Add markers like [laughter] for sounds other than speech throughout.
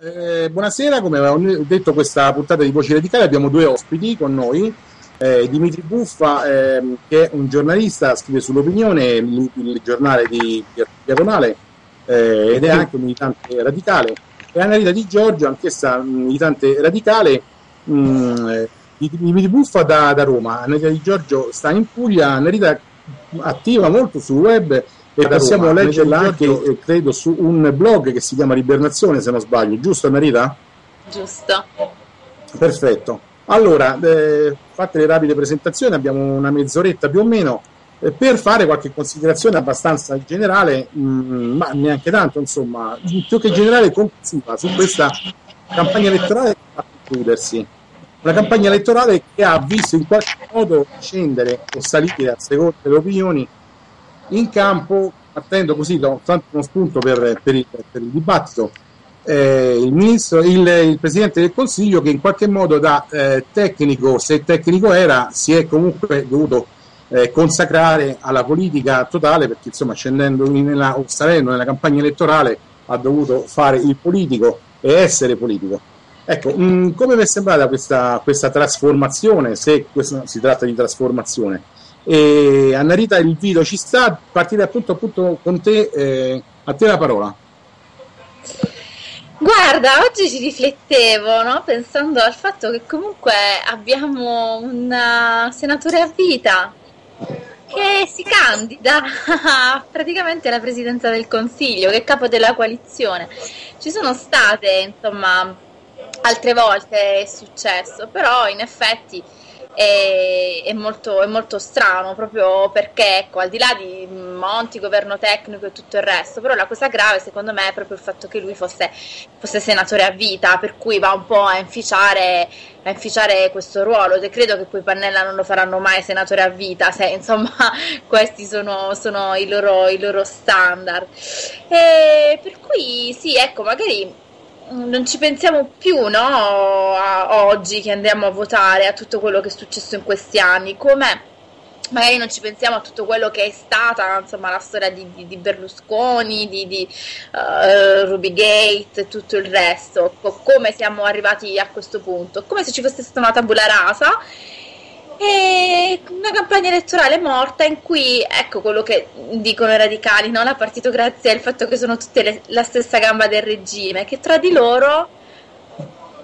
eh, buonasera, come avevamo detto questa puntata di Voci Radicali abbiamo due ospiti con noi, eh, Dimitri Buffa eh, che è un giornalista, scrive sull'opinione, il, il giornale di Diagonale eh, ed è anche un militante radicale, e Annalita Di Giorgio, anch'essa militante radicale, mh, mm, eh, Dimitri Buffa da, da Roma, Annalita Di Giorgio sta in Puglia, Annalita attiva molto sul web e possiamo Roma. leggerla anche, eh, credo, su un blog che si chiama Libernazione, se non sbaglio, giusto Marita? Giusto. Perfetto. Allora, eh, fatte le rapide presentazioni, abbiamo una mezz'oretta più o meno eh, per fare qualche considerazione abbastanza generale, mh, mm, ma neanche tanto, insomma, più che generale conclusiva su questa campagna elettorale che fa concludersi. Una campagna elettorale che ha visto in qualche modo scendere o salire a seconda delle opinioni in campo, partendo così da uno spunto per, per, il, per il, dibattito, eh, il, ministro, il, il, Presidente del Consiglio che in qualche modo da eh, tecnico, se tecnico era, si è comunque dovuto eh, consacrare alla politica totale perché insomma scendendo nella, o salendo nella campagna elettorale ha dovuto fare il politico e essere politico. Ecco, mh, mm, come vi è sembrata questa, questa trasformazione, se questo, si tratta di trasformazione? E Anna Rita, il video ci sta, partire appunto, appunto con te, eh, a te la parola. Guarda, oggi ci riflettevo, no? pensando al fatto che comunque abbiamo un senatore a vita che si candida [laughs] praticamente alla presidenza del Consiglio, che è capo della coalizione. Ci sono state, insomma, altre volte è successo, però in effetti è, è, molto, è molto strano proprio perché ecco al di là di Monti, governo tecnico e tutto il resto però la cosa grave secondo me è proprio il fatto che lui fosse, fosse senatore a vita per cui va un po' a inficiare, a inficiare questo ruolo. E credo che poi Pannella non lo faranno mai senatore a vita se insomma [laughs] questi sono, sono i, loro, i loro standard. E per cui sì ecco magari non ci pensiamo più, no? A oggi che andiamo a votare, a tutto quello che è successo in questi anni, come magari non ci pensiamo a tutto quello che è stata insomma, la storia di, di, di Berlusconi, di, di uh, Rubygate e tutto il resto, come siamo arrivati a questo punto, come se ci fosse stata una tabula rasa e una campagna elettorale morta in cui, ecco quello che dicono i radicali, no? la partitocrazia e il fatto che sono tutte le, la stessa gamba del regime, che tra di loro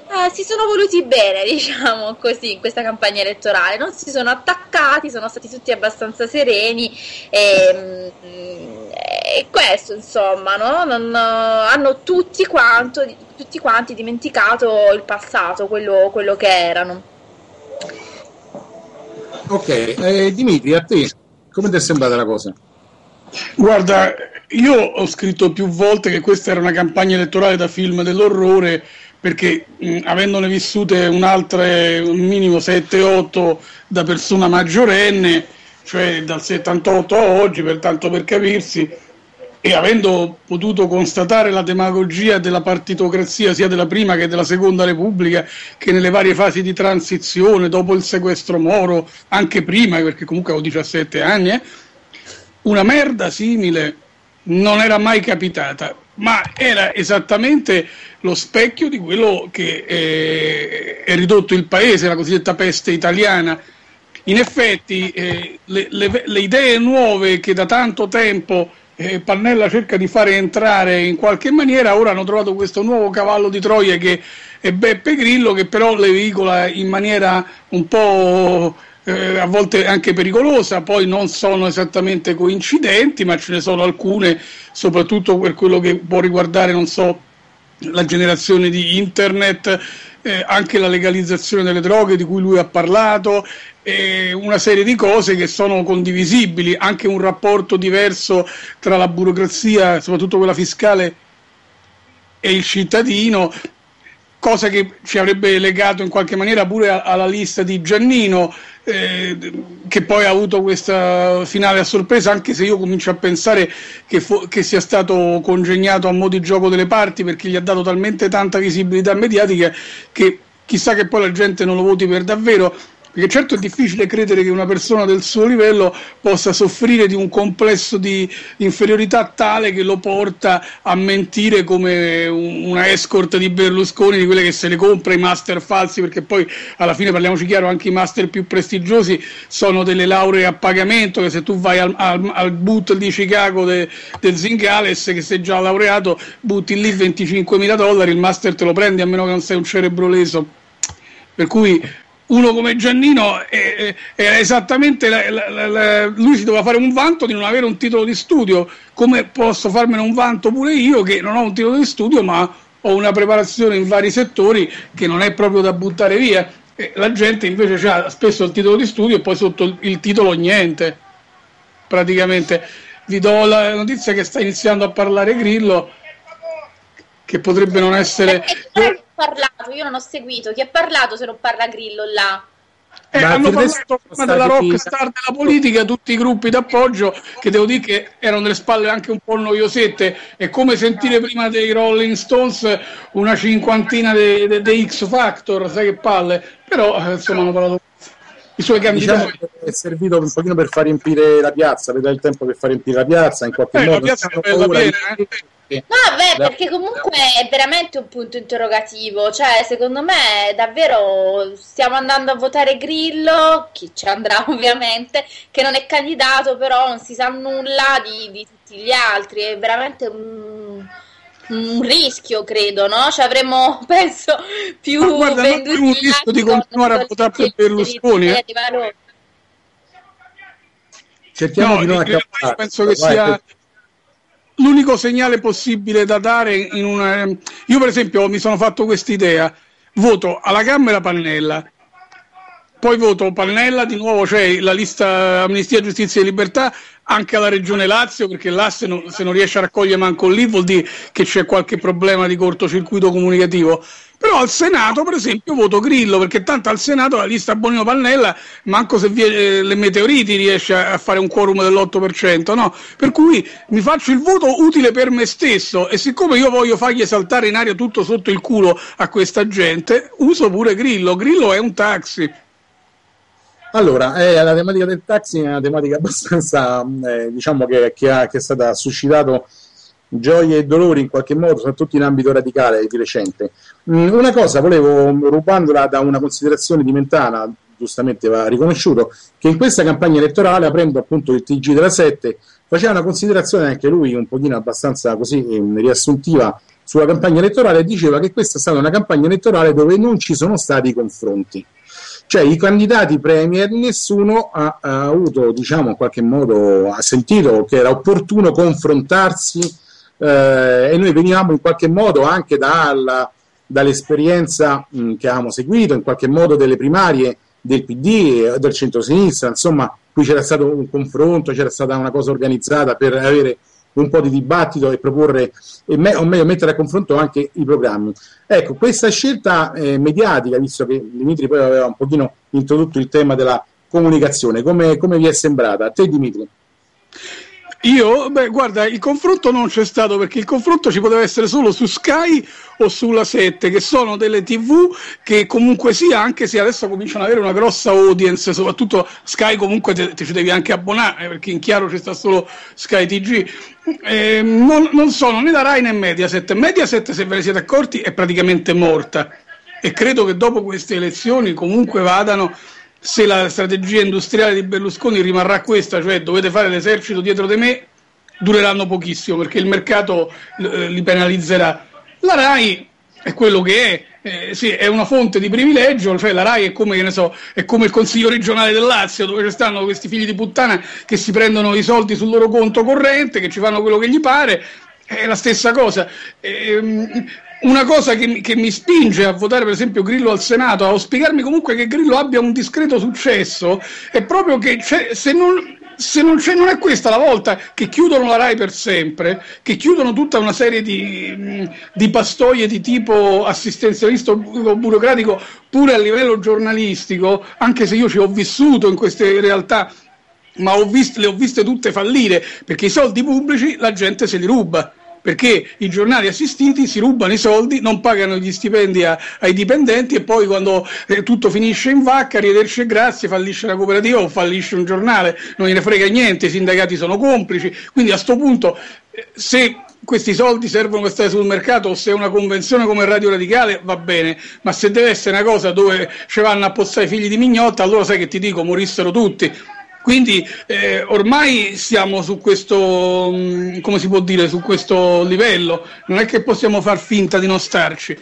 eh, si sono voluti bene, [laughs] diciamo così, in questa campagna elettorale, non si sono attaccati, sono stati tutti abbastanza sereni e, mm, e questo insomma, no? non, hanno tutti, quanto, tutti quanti dimenticato il passato, quello, quello che erano. Ok, eh, Dimitri, a te, come ti è sembrata la cosa? Guarda, io ho scritto più volte che questa era una campagna elettorale da film dell'orrore perché mh, avendone vissute un'altra, un minimo 7-8 da persona maggiorenne, cioè dal 78 a oggi, pertanto per capirsi, e avendo potuto constatare la demagogia della partitocrazia sia della prima che della seconda repubblica che nelle varie fasi di transizione dopo il sequestro Moro anche prima perché comunque avevo 17 anni eh, una merda simile non era mai capitata ma era esattamente lo specchio di quello che eh, è ridotto il paese la cosiddetta peste italiana. In effetti eh, le, le, le idee nuove che da tanto tempo eh, Pannella cerca di fare entrare in qualche maniera, ora hanno trovato questo nuovo cavallo di Troia che è Beppe Grillo, che però le veicola in maniera un po' eh, a volte anche pericolosa, poi non sono esattamente coincidenti, ma ce ne sono alcune, soprattutto per quello che può riguardare, non so, la generazione di internet, eh, anche la legalizzazione delle droghe di cui lui ha parlato, e una serie di cose che sono condivisibili, anche un rapporto diverso tra la burocrazia, soprattutto quella fiscale, e il cittadino, cosa che ci avrebbe legato in qualche maniera pure alla lista di Giannino, eh, che poi ha avuto questa finale a sorpresa, anche se io comincio a pensare che, fo- che sia stato congegnato a mo' di gioco delle parti, perché gli ha dato talmente tanta visibilità mediatica che chissà che poi la gente non lo voti per davvero perché certo è difficile credere che una persona del suo livello possa soffrire di un complesso di inferiorità tale che lo porta a mentire come una escort di Berlusconi, di quelle che se le compra i master falsi, perché poi alla fine parliamoci chiaro, anche i master più prestigiosi sono delle lauree a pagamento, che se tu vai al, al, al boot di Chicago del de Zingales, che sei già laureato, butti lì 25 mila dollari, il master te lo prendi a meno che non sei un cerebro leso. Per cui uno come Giannino è, è esattamente la, la, la, lui si doveva fare un vanto di non avere un titolo di studio. Come posso farmene un vanto pure io che non ho un titolo di studio ma ho una preparazione in vari settori che non è proprio da buttare via. E la gente invece ha spesso il titolo di studio e poi sotto il, il titolo niente praticamente. Vi do la notizia che sta iniziando a parlare Grillo che potrebbe non essere parlato? Io non ho seguito. Chi ha parlato se non parla Grillo là? Eh, hanno parlato prima della rockstar della politica, tutti i gruppi d'appoggio che devo dire che erano delle spalle anche un po' noiosette. È come sentire prima dei Rolling Stones una cinquantina dei X Factor, sai che palle. Però eh, insomma hanno parlato i suoi candidati. Diciamo è servito un pochino per far riempire la piazza, avete il tempo per far riempire la piazza in qualche eh, modo. La piazza è bella piena, eh? No, beh, perché comunque è veramente un punto interrogativo. Cioè, secondo me, davvero stiamo andando a votare Grillo, chi ci andrà [laughs] ovviamente, che non è candidato, però non si sa nulla di, di tutti gli altri. È veramente un, un rischio, credo, no? Cioè, avremo, [laughs] penso, più Ma guarda, venduti un rischio di continuare a votare per Berlusconi. Eh? Cerchiamo no, di non accappare. Penso che sia l'unico segnale possibile da dare in una... Io per esempio mi sono fatto quest'idea, voto alla Camera Pannella, poi voto Pannella, di nuovo c'è la lista Amnistia, Giustizia e Libertà, anche alla Regione Lazio, perché là se non, se non riesce a raccogliere manco lì vuol dire che c'è qualche problema di cortocircuito comunicativo. Però al Senato, per esempio, voto Grillo, perché tanto al Senato la lista Bonino Pannella, manco se vie, eh, le meteoriti riesce a, fare un quorum dell'8%, no? Per cui mi faccio il voto utile per me stesso e siccome io voglio fargli saltare in aria tutto sotto il culo a questa gente, uso pure Grillo. Grillo è un taxi. Allora, eh, la tematica del taxi è una tematica [laughs] abbastanza, eh, diciamo che, che, ha, che, è stata suscitato gioie e dolori in qualche modo, soprattutto in ambito radicale di recente. Mm, una cosa, volevo, rubandola da una considerazione di Mentana, giustamente va riconosciuto, che in questa campagna elettorale, aprendo appunto il TG della 7, faceva una considerazione anche lui un pochino abbastanza così eh, riassuntiva sulla campagna elettorale diceva che questa è stata una campagna elettorale dove non ci sono stati confronti. Cioè i candidati premier, nessuno ha, ha avuto, diciamo, in qualche modo, ha sentito che era opportuno confrontarsi eh, e noi venivamo in qualche modo anche dalla, dall'esperienza mh, che avevamo seguito, in qualche modo delle primarie del PD, del centro-sinistra, insomma, qui c'era stato un confronto, c'era stata una cosa organizzata per avere un po' di dibattito e proporre, e me, o meglio, mettere a confronto anche i programmi. Ecco, questa scelta eh, mediatica, visto che Dimitri poi aveva un pochino introdotto il tema della comunicazione, come, come vi è sembrata? A te Dimitri. Io, beh, guarda, il confronto non c'è stato perché il confronto ci poteva essere solo su Sky o sulla 7, che sono delle TV che comunque sia, anche se adesso cominciano ad avere una grossa audience, soprattutto Sky comunque te, ci devi anche abbonare, perché in chiaro ci sta solo Sky TG. Eh, non, non sono né da Rai né Mediaset. Mediaset, se ve ne siete accorti, è praticamente morta. E credo che dopo queste elezioni comunque vadano se la strategia industriale di Berlusconi rimarrà questa, cioè dovete fare l'esercito dietro di me, dureranno pochissimo perché il mercato eh, li penalizzerà. La RAI è quello che è, eh, sì, è una fonte di privilegio, cioè la RAI è come, so, è come, il Consiglio regionale del Lazio, dove ci stanno questi figli di puttana che si prendono i soldi sul loro conto corrente, che ci fanno quello che gli pare, è la stessa cosa. Eh, una cosa che, che, mi spinge a votare per esempio Grillo al Senato, a auspicarmi comunque che Grillo abbia un discreto successo, è proprio che se non, se non, non, è questa la volta che chiudono la RAI per sempre, che chiudono tutta una serie di, di pastoie di tipo assistenzialista o burocratico pure a livello giornalistico, anche se io ci ho vissuto in queste realtà, ma ho vist, le ho viste tutte fallire, perché i soldi pubblici la gente se li ruba perché i giornali assistiti si rubano i soldi, non pagano gli stipendi a, ai dipendenti e poi quando eh, tutto finisce in vacca, arrivederci e grazie, fallisce la cooperativa o fallisce un giornale, non gliene frega niente, i sindacati sono complici, quindi a questo punto eh, se questi soldi servono per stare sul mercato o se è una convenzione come Radio Radicale va bene, ma se deve essere una cosa dove ci vanno a pozzare i figli di mignotta, allora sai che ti dico, morissero tutti. Quindi eh, ormai siamo su questo, mm, come si può dire, su questo livello, non è che possiamo far finta di non starci.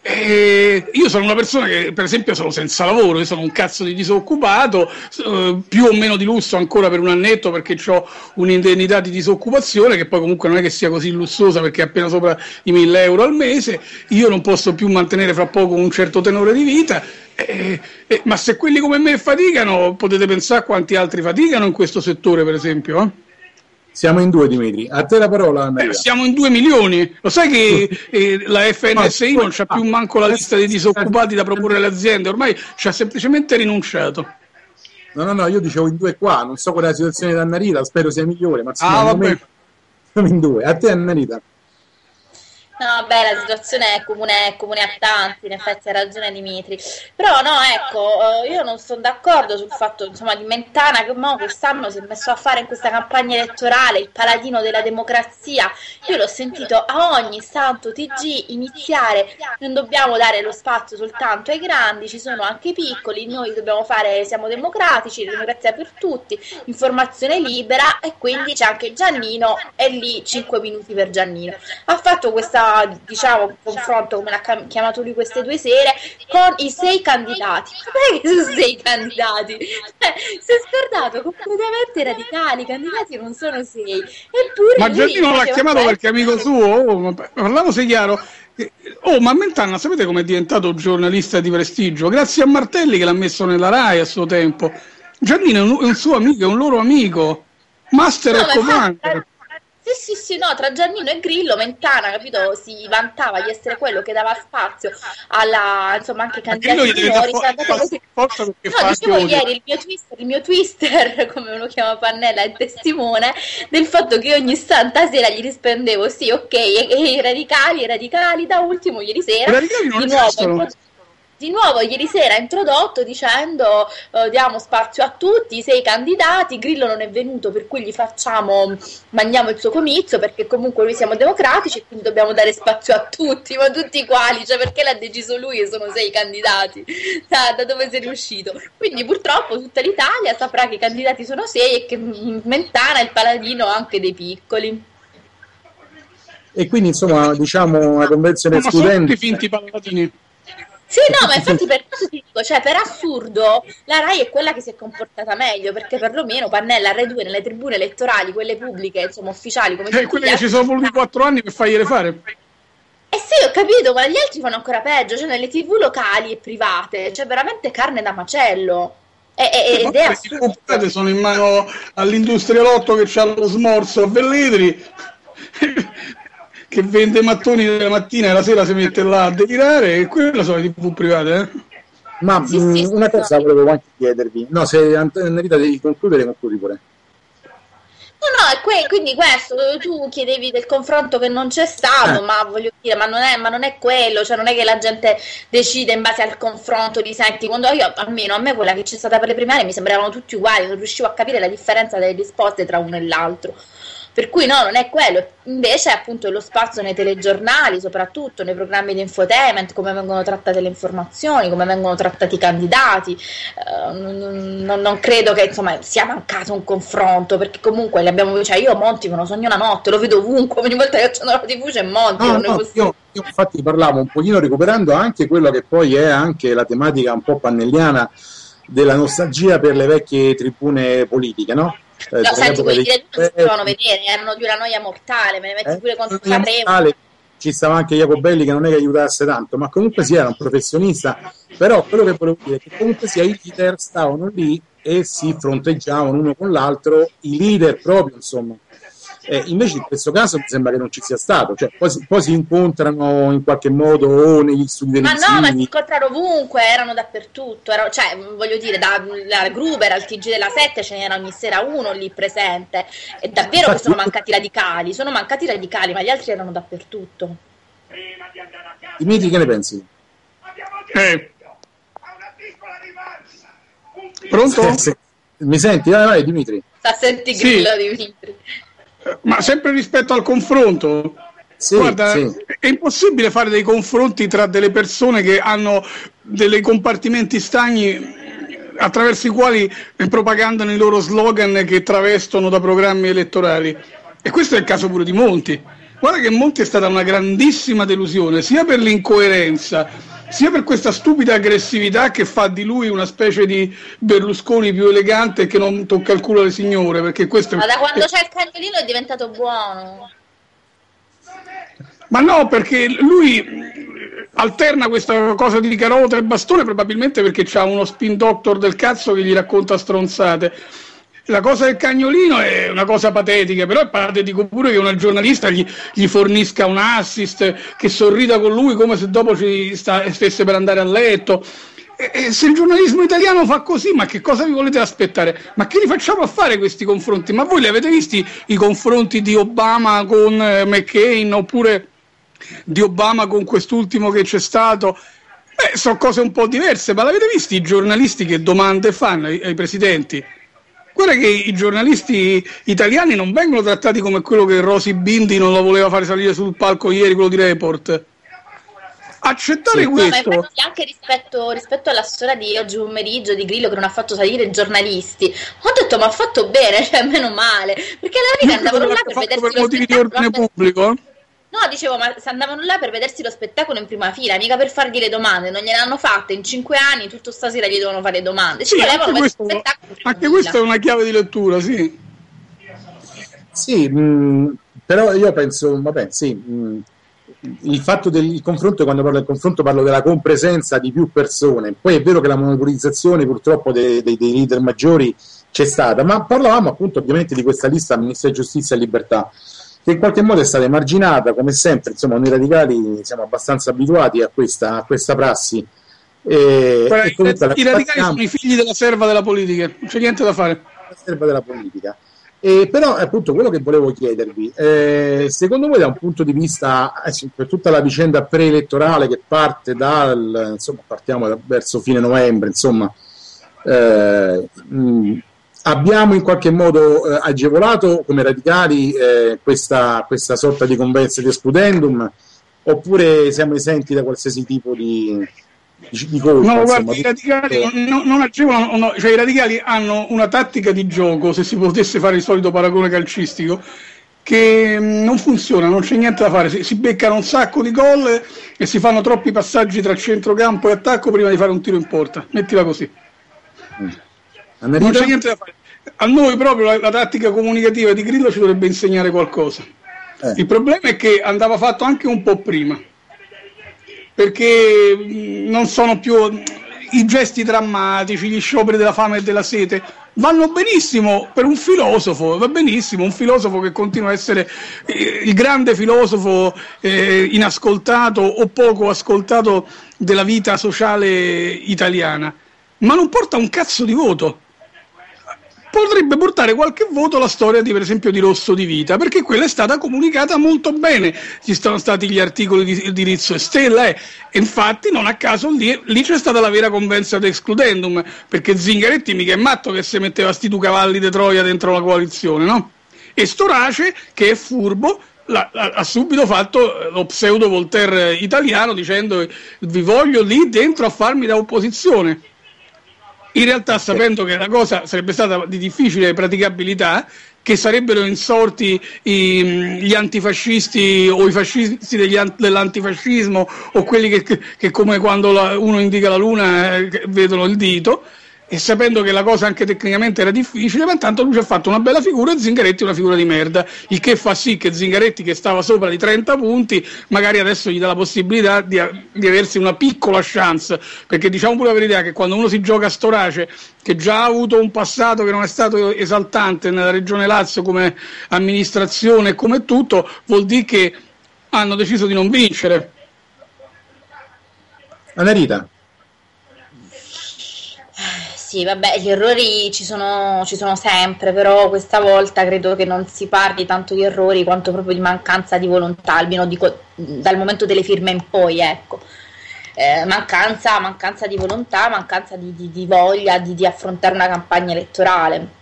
E io sono una persona che, per esempio, sono senza lavoro, io sono un cazzo di disoccupato, eh, più o meno di lusso ancora per un annetto perché ho un'indennità di disoccupazione che poi comunque non è che sia così lussuosa perché è appena sopra i 1000 euro al mese, io non posso più mantenere fra poco un certo tenore di vita. Eh, eh, ma se quelli come me faticano, potete pensare quanti altri faticano in questo settore, per esempio? Eh? Siamo in due, Dimitri. A te la parola. Eh, siamo in due milioni. Lo sai che eh, la FNSI non c'ha più manco la lista dei disoccupati da proporre alle aziende, ormai ci ha semplicemente rinunciato. No, no, no, io dicevo in due qua, non so qual è la situazione di Annarita, spero sia migliore, ma ah, vabbè. siamo in due. A te Annarita. No, beh, la situazione è comune, è comune, a tanti, in effetti ha ragione Dimitri. Però no, ecco, eh, io non sono d'accordo sul fatto insomma, di Mentana che mo quest'anno si è messo a fare in questa campagna elettorale il paladino della democrazia. Io l'ho sentito a ogni santo TG iniziare, non dobbiamo dare lo spazio soltanto ai grandi, ci sono anche i piccoli, noi dobbiamo fare, siamo democratici, democrazia per tutti, informazione libera e quindi c'è anche Giannino e lì 5 minuti per Giannino. Ha fatto questa diciamo, confronto, come l'ha chiamato lui queste due sere, con i sei candidati. Ma che sono sei candidati? Cioè, si è scordato completamente radicali, i candidati non sono sei. Eppure ma Giardino l'ha chiamato perché è amico suo, oh, parliamoci chiaro. Oh, ma Mentana, sapete com'è diventato giornalista di prestigio? Grazie a Martelli che l'ha messo nella RAI a suo tempo. Giannino è un, suo amico, è un loro amico. Master no, e commander. Sì, sì, sì, no, tra Giannino e Grillo, Mentana, capito, si vantava di essere quello che dava spazio alla, insomma, anche candidati minori. Fo- no, dicevo ieri, il mio, twister, il mio twister, [laughs] come lo chiama Pannella, è testimone del fatto che ogni santa sera gli rispondevo sì, ok, e, e i radicali, i radicali, da ultimo ieri sera, di nuovo, di nuovo ieri sera ha introdotto dicendo eh, diamo spazio a tutti, sei candidati, Grillo non è venuto per cui gli facciamo, mandiamo il suo comizio perché comunque noi siamo democratici e quindi dobbiamo dare spazio a tutti, ma tutti quali, cioè perché l'ha deciso lui e sono sei candidati, da, da dove sei riuscito? Quindi purtroppo tutta l'Italia saprà che i candidati sono sei e che Mentana è il paladino anche dei piccoli. E quindi insomma diciamo una convenzione studenti... finti paladini. Sì, no, ma infatti per questo ti dico, cioè per assurdo la RAI è quella che si è comportata meglio, perché perlomeno Pannella, Rai 2 nelle tribune elettorali, quelle pubbliche, insomma ufficiali, come cioè, quelle che ci sono voluti quattro anni per fargliele fare. Eh sì, ho capito, ma gli altri fanno ancora peggio, cioè nelle tv locali e private, c'è veramente carne da macello. E, e, ed è assurdo. sono in mano all'industria lotto che c'ha lo smorzo a Velletri che vende mattoni la mattina e la sera si mette là a delirare e quella sono le tv private eh? ma sì, mh, sì, una cosa volevo anche chiedervi no se Annalita devi concludere concludi pure No, no, que- quindi questo, tu chiedevi del confronto che non c'è stato, eh. ma voglio dire, ma non, è, ma non, è, quello, cioè non è che la gente decide in base al confronto di senti, quando io, almeno a me quella che c'è stata per le primarie mi sembravano tutti uguali, non riuscivo a capire la differenza delle risposte tra uno e l'altro. Per cui no, non è quello, invece è appunto lo spazio nei telegiornali, soprattutto nei programmi di infotainment, come vengono trattate le informazioni, come vengono trattati i candidati. Uh, non, non, credo che insomma sia mancato un confronto, perché comunque li abbiamo cioè io Monti me lo sogno la notte, lo vedo ovunque, ogni volta che accendo la TV c'è Monti. No, no, io, io infatti parlavo un pochino recuperando anche quello che poi è anche la tematica un po' pannelliana della nostalgia per le vecchie tribune politiche, no? Eh, no, senti, quelli di non si potevano vedere, erano di una noia mortale, me ne metti eh, pure contro Sanremo. Ci stava anche Jacobelli che non è che aiutasse tanto, ma comunque si era un professionista. Però quello che volevo dire è che comunque sia i leader stavano lì e si fronteggiavano uno con l'altro, i leader proprio, insomma. Eh, invece in questo caso mi sembra che non ci sia stato, cioè, poi, si, poi si incontrano in qualche modo o negli studi televisivi. Ma no, ma si incontrano ovunque, erano dappertutto, erano, cioè voglio dire, da, da Gruber al TG della 7 ce n'era ogni sera uno lì presente. È davvero Infatti, che sono mancati radicali, sono mancati radicali, ma gli altri erano dappertutto. Dimitri, che ne pensi? Eh. Pronto? [laughs] Mi senti? Vai, vai, Dimitri. Sta senti grillo, sì. Dimitri. Ma sempre rispetto al confronto, sì, Guarda, sì. è impossibile fare dei confronti tra delle persone che hanno dei compartimenti stagni attraverso i quali propagandano i loro slogan che travestono da programmi elettorali. E questo è il caso pure di Monti. Guarda che Monti è stata una grandissima delusione, sia per l'incoerenza, sia per questa stupida aggressività che fa di lui una specie di Berlusconi più elegante che non tocca il culo alle signore. Perché questo Ma da quando c'è il cagnolino è diventato buono. Ma no, perché lui alterna questa cosa di carota e bastone probabilmente perché c'ha uno spin doctor del cazzo che gli racconta stronzate la cosa del cagnolino è una cosa patetica, però è patetico pure che una giornalista gli, gli fornisca un assist, che sorrida con lui come se dopo sta, stesse per andare a letto. E, e se il giornalismo italiano fa così, ma che cosa vi volete aspettare? Ma che li facciamo a fare questi confronti? Ma voi li avete visti i confronti di Obama con eh, McCain oppure di Obama con quest'ultimo che c'è stato? Beh, sono cose un po' diverse, ma l'avete visto i giornalisti che domande fanno ai, ai presidenti? Guarda che i giornalisti italiani non vengono trattati come quello che Rosy Bindi non lo voleva fare salire sul palco ieri, quello di Report. Accettare sì, questo. No, anche rispetto, rispetto, alla storia di oggi pomeriggio di Grillo che non ha fatto salire i giornalisti, ho detto ma ha fatto bene, [laughs] cioè meno male, perché alla fine andavano là per vedersi per motivi di ordine pubblico. No, dicevo, ma se andavano là per vedersi lo spettacolo in prima fila, mica per fargli le domande, non gliene hanno fatte in cinque anni, tutto stasera gli devono fare domande. Ci sì, anche, questo, anche questa è una chiave di lettura, sì. Sì, mh, mm, però io penso, vabbè, sì, mh, mm, il fatto del confronto, quando parlo del confronto parlo della compresenza di più persone, poi è vero che la monopolizzazione purtroppo dei, dei, dei leader maggiori c'è stata, ma parlavamo appunto ovviamente di questa lista Ministro di Giustizia e Libertà che in qualche modo è stata emarginata, come sempre, insomma, noi radicali siamo abbastanza abituati a questa, a questa prassi. E, e I radicali sono i figli della serva della politica, non c'è niente da fare. La serva della politica. Eh, però appunto quello che volevo chiedervi, eh, secondo voi da un punto di vista, eh, per tutta la vicenda preelettorale che parte dal, insomma, partiamo da, verso fine novembre, insomma, eh, mh, abbiamo in qualche modo eh, agevolato come radicali eh, questa, questa, sorta di convenzione di escludendum oppure siamo esenti da qualsiasi tipo di, di, di colpa? No, guarda, i radicali non, non agevolano, no, cioè i radicali hanno una tattica di gioco, se si potesse fare il solito paragone calcistico, che mm, non funziona, non c'è niente da fare, si, si beccano un sacco di gol e si fanno troppi passaggi tra centrocampo e attacco prima di fare un tiro in porta, mettila così. Mm. Non c'è niente da fare. A noi proprio la, la, tattica comunicativa di Grillo ci dovrebbe insegnare qualcosa. Eh. Il problema è che andava fatto anche un po' prima, perché non sono più i gesti drammatici, gli scioperi della fame e della sete vanno benissimo per un filosofo, va benissimo, un filosofo che continua a essere eh, il grande filosofo eh, inascoltato o poco ascoltato della vita sociale italiana, ma non porta un cazzo di voto potrebbe portare qualche voto la storia di, per esempio di Rosso di Vita, perché quella è stata comunicata molto bene. Ci sono stati gli articoli di, di Rizzo e Stella, eh. e infatti non a caso lì, lì c'è stata la vera convenza ad excludendum, perché Zingaretti mica è matto che si metteva sti due cavalli di Troia dentro la coalizione, no? E Storace, che è furbo, la, la, ha subito fatto lo pseudo Voltaire italiano dicendo vi voglio lì dentro a farmi da opposizione in realtà sapendo che la cosa sarebbe stata di difficile praticabilità, che sarebbero insorti i, gli antifascisti o i fascisti degli, dell'antifascismo o quelli che, che come quando la, uno indica la luna eh, vedono il dito, e sapendo che la cosa anche tecnicamente era difficile, ma intanto lui ci ha fatto una bella figura e Zingaretti una figura di merda, il che fa sì che Zingaretti che stava sopra di 30 punti, magari adesso gli dà la possibilità di, di aversi una piccola chance, perché diciamo pure la verità che quando uno si gioca a Storace, che già ha avuto un passato che non è stato esaltante nella regione Lazio come amministrazione e come tutto, vuol dire che hanno deciso di non vincere. Anarita. Sì, vabbè, gli errori ci sono, ci sono sempre, però questa volta credo che non si parli tanto di errori quanto proprio di mancanza di volontà, almeno dico, dal momento delle firme in poi, ecco. Eh, mancanza, mancanza, di volontà, mancanza di, di, di voglia di, di affrontare una campagna elettorale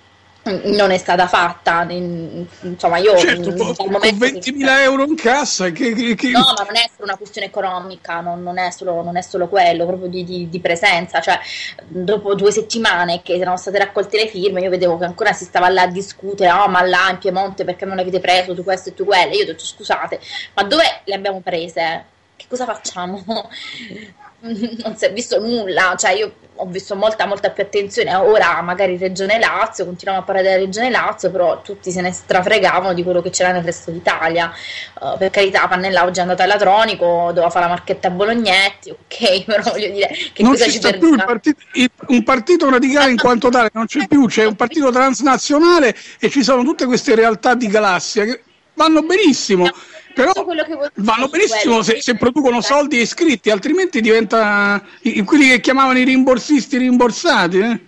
non è stata fatta. Insomma, io certo, con 20.000 che... euro in cassa. Che, che, che... No, ma non è solo una questione economica, non, non, è, solo, non è, solo, quello, proprio di, di, di, presenza. Cioè, dopo due settimane che erano state raccolte le firme, io vedevo che ancora si stava là a discutere, oh, ma là in Piemonte perché non avete preso tu questo e tu quello? Io ho detto scusate, ma dove le abbiamo prese? Che cosa facciamo? Non si è visto nulla, cioè io ho visto molta molta più attenzione. Ora magari Regione Lazio, continuiamo a parlare della Regione Lazio, però tutti se ne strafregavano di quello che c'era nel resto d'Italia. Uh, per carità, Pannella oggi è andata all'Atronico, doveva fare la marchetta a Bolognetti, ok, [laughs] però voglio dire che non cosa ci sta più il partito, il, un partito radicale in quanto tale, non c'è più, c'è un partito transnazionale e ci sono tutte queste realtà di galassia che vanno benissimo però vanno benissimo se, se, producono soldi iscritti, altrimenti diventa quelli che chiamavano i rimborsisti rimborsati. Eh?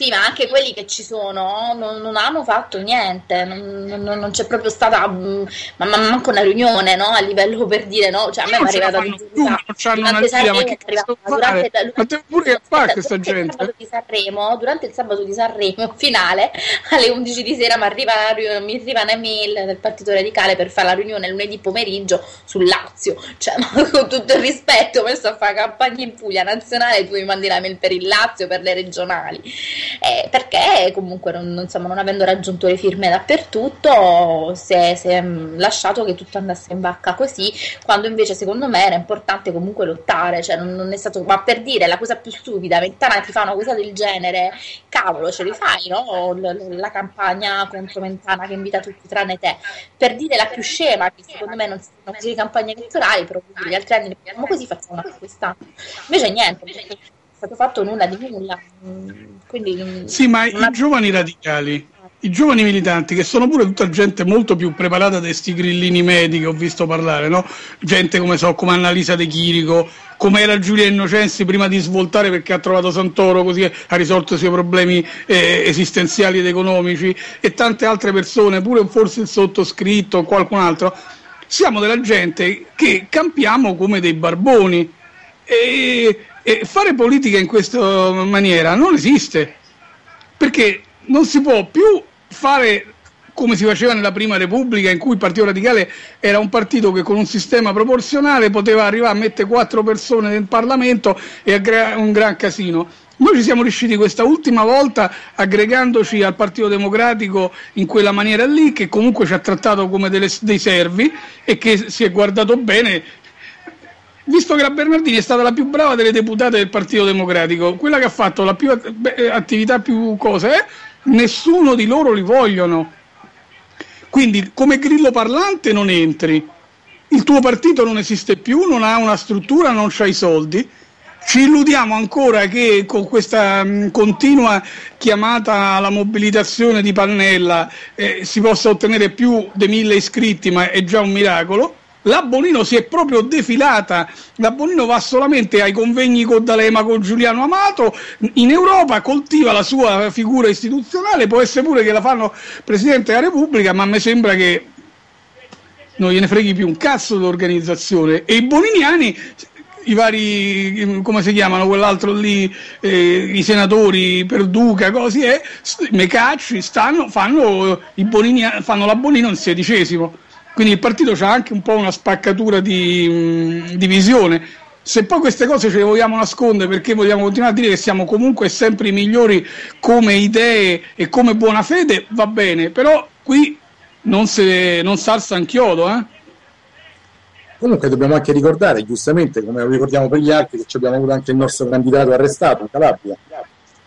Sì, ma anche quelli che ci sono non, non hanno fatto niente, non, non, non c'è proprio stata mm, ma, ma manco una riunione no? a livello [laughs] per dire no, cioè a me è arrivata visibilità durante Sanremo, che durante, durante, pure che fa questa gente? Di Sanremo, durante il sabato di Sanremo [laughs] finale alle 11 di sera mi arriva, mi arriva una mail del Partito Radicale per fare la riunione lunedì pomeriggio sul Lazio, cioè [laughs] con tutto il rispetto, sto a fare campagna in Puglia nazionale, tu mi mandi la mail per il Lazio, per le regionali eh, perché comunque non, insomma, non, avendo raggiunto le firme dappertutto si è, si è, mm, lasciato che tutto andasse in vacca così, quando invece secondo me era importante comunque lottare, cioè non, non è stato, ma per dire la cosa più stupida, Mentana ti fa una cosa del genere, cavolo ce li fai, no? La, campagna contro Mentana che invita tutti tranne te, per dire la più scema, che secondo me non si fanno così le campagne elettorali, però gli altri anni le facciamo così, facciamo quest'anno. Invece niente, stato fatto nulla di nulla. Quindi, sì, ma i giovani radicali, i giovani militanti, che sono pure tutta gente molto più preparata di sti grillini medi che ho visto parlare, no? Gente come so, come Annalisa De Chirico, come era Giulia Innocenzi prima di svoltare perché ha trovato Santoro così ha risolto i suoi problemi eh, esistenziali ed economici e tante altre persone, pure forse il sottoscritto o qualcun altro. Siamo della gente che campiamo come dei barboni. E e fare politica in questa maniera non esiste, perché non si può più fare come si faceva nella prima Repubblica, in cui il Partito Radicale era un partito che con un sistema proporzionale poteva arrivare a mettere quattro persone nel Parlamento e a un gran casino. Noi ci siamo riusciti questa ultima volta aggregandoci al Partito Democratico in quella maniera lì, che comunque ci ha trattato come delle, dei servi e che si è guardato bene visto che la Bernardini è stata la più brava delle deputate del Partito Democratico, quella che ha fatto la più attività più cose, eh, nessuno di loro li vogliono. Quindi come grillo parlante non entri, il tuo partito non esiste più, non ha una struttura, non ha i soldi. Ci illudiamo ancora che con questa mh, continua chiamata alla mobilitazione di Pannella eh, si possa ottenere più di mille iscritti, ma è già un miracolo la Bonino si è proprio defilata, la Bonino va solamente ai convegni con D'Alema, con Giuliano Amato, in Europa coltiva la sua figura istituzionale, può essere pure che la fanno Presidente della Repubblica, ma me sembra che non gliene freghi più un cazzo dell'organizzazione e i boniniani i vari, come si chiamano, quell'altro lì, eh, i senatori Perduca, così è, Mecacci, stanno, fanno, i bonini, fanno la Bonino in sedicesimo quindi il partito ha anche un po' una spaccatura di, mh, di visione. Se poi queste cose ce le vogliamo nascondere perché vogliamo continuare a dire che siamo comunque sempre i migliori come idee e come buona fede, va bene, però qui non, se, non salsa in chiodo. Eh? Comunque dobbiamo anche ricordare, giustamente, come lo ricordiamo per gli altri, che abbiamo avuto anche il nostro candidato arrestato in Calabria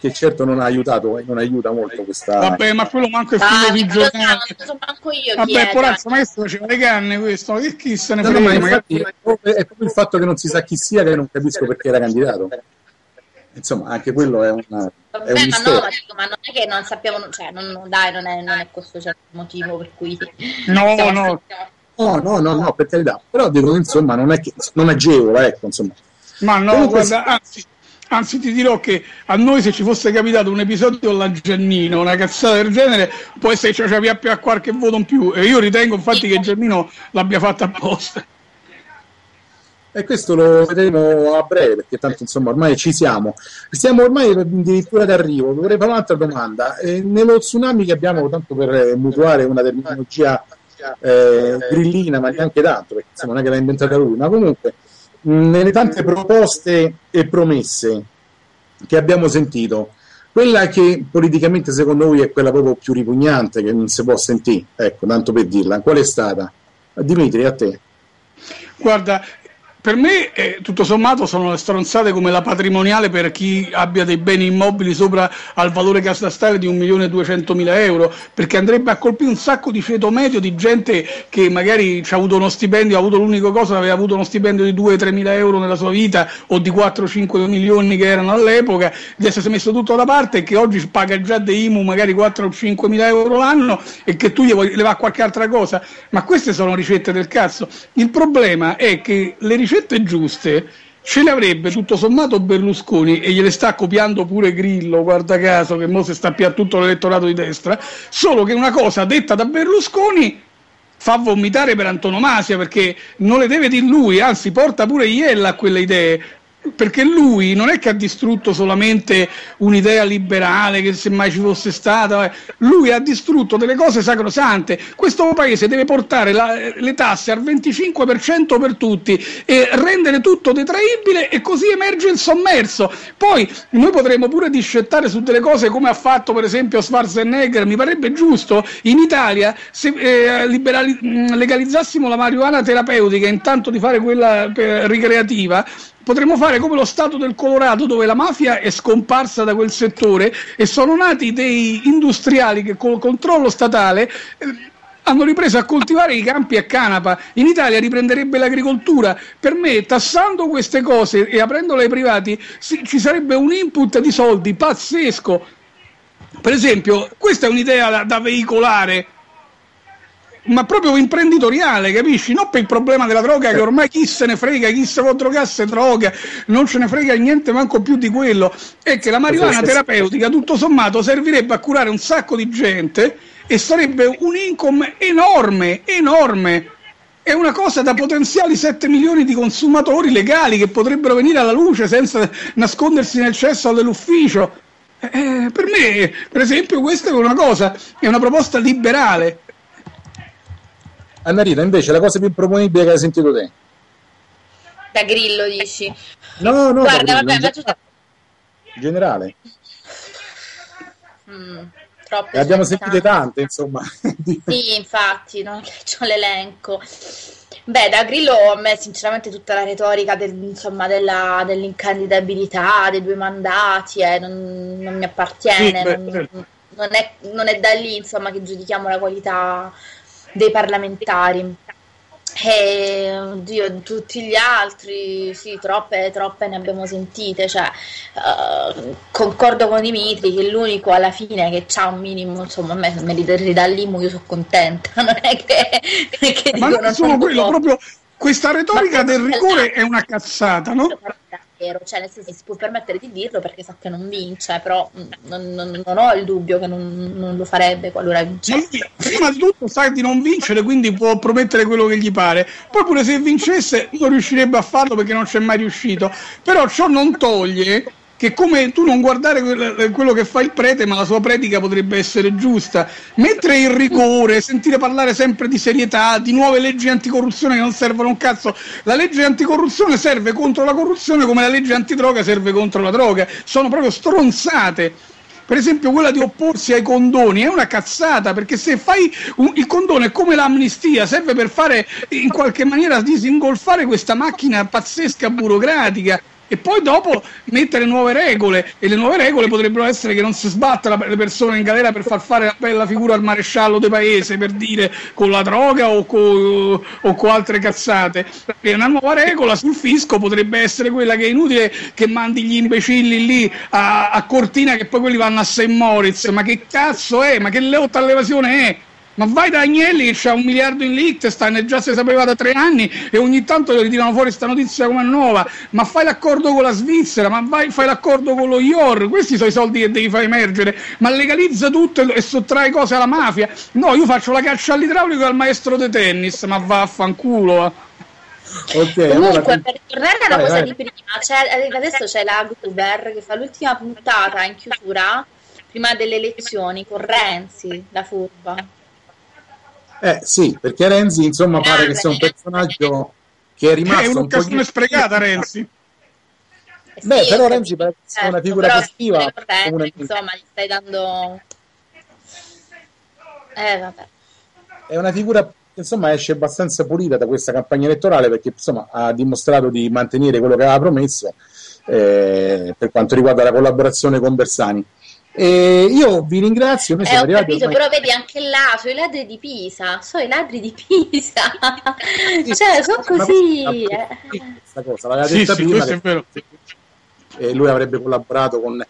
che certo non ha aiutato e non aiuta molto questa. Vabbè, ma quello manco il figlio di giornale. Vabbè, Porazzo, ma questo faceva le canne questo, che chi se ne frega? No, no, infatti, è proprio il fatto che non si sa chi sia che non capisco perché era candidato. Insomma, anche quello è, una, Vabbè, è un mistero. Ma, no, dico, ma non è che non sappiamo, cioè, non, dai, non è, non è questo certo motivo per cui... No, no. [laughs] No, no, no, no, per carità. Però dico, insomma, non è, che, non agevola, ecco, insomma. Ma no, Comunque, guarda, anzi, Anzi, ti dirò che a noi, se ci fosse capitato un episodio con la Giannino, una cazzata del genere, può essere che ci abbia qualche voto in più. E io ritengo, infatti, che Giannino l'abbia fatta apposta. E questo lo vedremo a breve, perché tanto insomma ormai ci siamo. Siamo ormai addirittura d'arrivo. Dovrei fare un'altra domanda. E nello tsunami che abbiamo, tanto per mutuare una terminologia eh, grillina, ma neanche tanto, perché insomma, non è che l'ha inventata lui, ma comunque nelle tante proposte e promesse che abbiamo sentito, quella che politicamente secondo voi è quella proprio più ripugnante che non si può sentire, ecco, tanto per dirla, qual è stata? Dimitri, a te. Guarda, per me, eh, tutto sommato, sono stronzate come la patrimoniale per chi abbia dei beni immobili sopra al valore catastale di 1.200.000 euro, perché andrebbe a colpire un sacco di ceto medio di gente che magari ha avuto uno stipendio, ha avuto l'unica cosa, aveva avuto uno stipendio di 2-3 mila euro nella sua vita o di 4-5 milioni che erano all'epoca, di essersi messo tutto da parte e che oggi paga già dei IMU magari 4 5 mila euro l'anno e che tu gli vuoi levare qualche altra cosa. Ma queste sono ricette del cazzo. Il problema è che le ricette ricette giuste ce le avrebbe tutto sommato Berlusconi e gliele sta copiando pure Grillo, guarda caso, che mo si sta a tutto l'elettorato di destra, solo che una cosa detta da Berlusconi fa vomitare per antonomasia perché non le deve dire lui, anzi porta pure Iella a quelle idee, perché lui non è che ha distrutto solamente un'idea liberale che se mai ci fosse stata, lui ha distrutto delle cose sacrosante. Questo paese deve portare la, le tasse al 25% per tutti e rendere tutto detraibile e così emerge il sommerso. Poi noi potremmo pure discettare su delle cose come ha fatto per esempio Schwarzenegger, mi parebbe giusto in Italia se eh, liberali- legalizzassimo la marijuana terapeutica intanto di fare quella eh, ricreativa potremmo fare come lo Stato del Colorado dove la mafia è scomparsa da quel settore e sono nati dei industriali che col controllo statale eh, hanno ripreso a coltivare i campi a canapa. In Italia riprenderebbe l'agricoltura. Per me, tassando queste cose e aprendole ai privati, ci sarebbe un input di soldi pazzesco. Per esempio, questa è un'idea da, da veicolare ma proprio imprenditoriale, capisci? Non per il problema della droga, che ormai chi se ne frega, chi se può drogarsi droga, non ce ne frega niente manco più di quello. È che la marijuana terapeutica, tutto sommato, servirebbe a curare un sacco di gente e sarebbe un income enorme, enorme. È una cosa da potenziali 7 milioni di consumatori legali che potrebbero venire alla luce senza nascondersi nel cesso dell'ufficio. Eh, per me, per esempio, questa è una cosa, è una proposta liberale Annarita, invece, la cosa più improponibile che hai sentito te? Da Grillo, dici? No, no, Guarda, vabbè, in, gen- in generale. Mm, abbiamo sentite tante, insomma. [laughs] sì, infatti, non ho l'elenco. Beh, da Grillo a me sinceramente tutta la retorica del, insomma, della, dell'incandidabilità dei due mandati eh, non, non, mi appartiene, sì, non, certo. non, è, non, è, da lì insomma, che giudichiamo la qualità dei parlamentari. E oddio, tutti gli altri, sì, troppe, troppe ne abbiamo sentite. Cioè, uh, concordo con Dimitri che l'unico alla fine che ha un minimo, insomma, a me se mi ridà l'IMU io sono contenta. [laughs] Non è che, che Ma non solo quello, proprio questa retorica del rigore [laughs] è una cazzata, no? Vero, cioè nel senso si può permettere di dirlo perché sa che non vince, però non, non, non ho il dubbio che non, non lo farebbe qualora vincesse. Prima di tutto sa di non vincere, quindi può promettere quello che gli pare. Poi pure se vincesse non riuscirebbe a farlo perché non c'è mai riuscito. Però ciò non toglie che come tu non guardare quello che fa il prete, ma la sua predica potrebbe essere giusta. Mettere il rigore, sentire parlare sempre di serietà, di nuove leggi anticorruzione che non servono un cazzo. La legge anticorruzione serve contro la corruzione come la legge antidroga serve contro la droga. Sono proprio stronzate. Per esempio, quella di opporsi ai condoni è una cazzata perché se fai un, il condono è come l'amnistia, serve per fare in qualche maniera disingolfare questa macchina pazzesca burocratica e poi dopo mettere nuove regole e le nuove regole potrebbero essere che non si sbatta le persone in galera per far fare la bella figura al maresciallo del paese per dire con la droga o con, o con altre cazzate. E una nuova regola sul fisco potrebbe essere quella che è inutile che mandi gli imbecilli lì a, a Cortina che poi quelli vanno a St. Moritz. Ma che cazzo è? Ma che lotta all'evasione è ma vai da Agnelli che c'ha un miliardo in Liechtenstein e già si sapeva da tre anni e ogni tanto gli tirano fuori questa notizia come nuova. Ma fai l'accordo con la Svizzera, ma vai, fai l'accordo con lo IOR, questi sono i soldi che devi far emergere. Ma legalizza tutto e, e sottrae cose alla mafia. No, io faccio la caccia all'idraulico al maestro di tennis, ma vaffanculo. Eh. Okay, Comunque, allora... per tornare alla vai, cosa vai. di prima, c'è, adesso c'è la Gruber che fa l'ultima puntata in chiusura prima delle elezioni con Renzi, la furba. Eh sì, perché Renzi insomma pare che sia un personaggio che è rimasto è un'occasione un sprecata Renzi. Eh sì, Beh, però Renzi pare sia certo, una figura positiva. Renzi, insomma, gli stai dando... Eh, vabbè. È una figura che insomma esce abbastanza pulita da questa campagna elettorale perché insomma ha dimostrato di mantenere quello che aveva promesso eh, per quanto riguarda la collaborazione con Bersani. E io vi ringrazio. Noi eh, siamo ho capito, ormai... però vedi anche là, sono i ladri di Pisa, sono i ladri di Pisa, cioè sono così. Questa eh. cosa l'aveva sì, detta sì, prima. Che... E lui avrebbe collaborato con.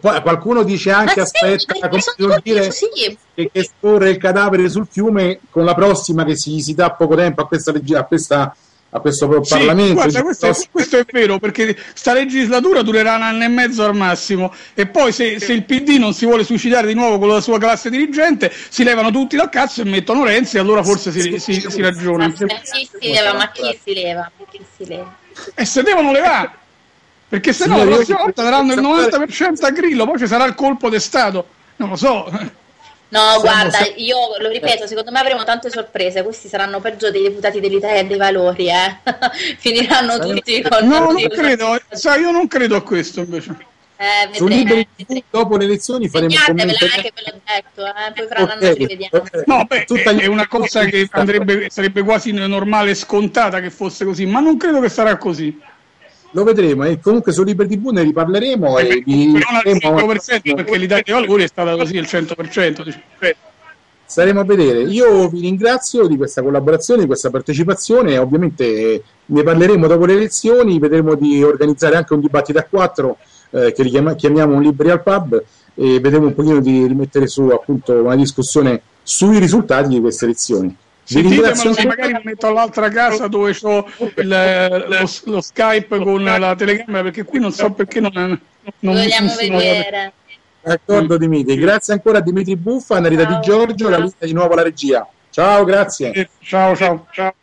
Poi qualcuno dice anche: Ma aspetta, sì, come devo dire sì. che, che scorre il cadavere sul fiume con la prossima che si, si dà poco tempo a questa, a questa a questo sì, Parlamento. Guarda, questo, è, questo, è vero perché sta legislatura durerà un anno e mezzo al massimo e poi se, se, il PD non si vuole suicidare di nuovo con la sua classe dirigente si levano tutti dal cazzo e mettono Renzi e allora forse si, si, si ragiona. Ma chi si leva? Ma chi si leva? Chi si leva? E se devono levare perché se no la prossima volta daranno il 90% a Grillo poi ci sarà il colpo d'Estato non lo so No, Siamo guarda, se... io lo ripeto, secondo me avremo tante sorprese. Questi saranno peggio dei deputati dell'Italia e dei valori, eh. [laughs] Finiranno Siamo tutti con. No, non credo, sai, io non credo a questo invece. Eh, Liberi TV dopo le elezioni faremo commenti. che ve l'ho detto, eh? poi fra un anno ci vediamo. No, beh, Tutta è una cosa che andrebbe, sarebbe quasi normale e scontata che fosse così, ma non credo che sarà così lo vedremo e comunque su Liber TV ne riparleremo eh, e vi non al 5% perché l'Italia dei Valori è stata così il 100% staremo a vedere. Io vi ringrazio di questa collaborazione di questa partecipazione. E ovviamente ne parleremo dopo le elezioni vedremo di organizzare anche un dibattito a quattro eh, che chiamiamo un Libri al Pub e vedremo un pochino di rimettere su appunto una discussione sui risultati di queste elezioni Sentitemelo se magari mi metto all'altra casa dove ho il, lo, lo, Skype con la telecamera perché qui non so perché non, non vogliamo vedere. D'accordo Dimitri, grazie ancora a Dimitri Buffa, Narita Di Giorgio, la lista di nuovo alla regia. Ciao, grazie. Ciao, ciao, ciao.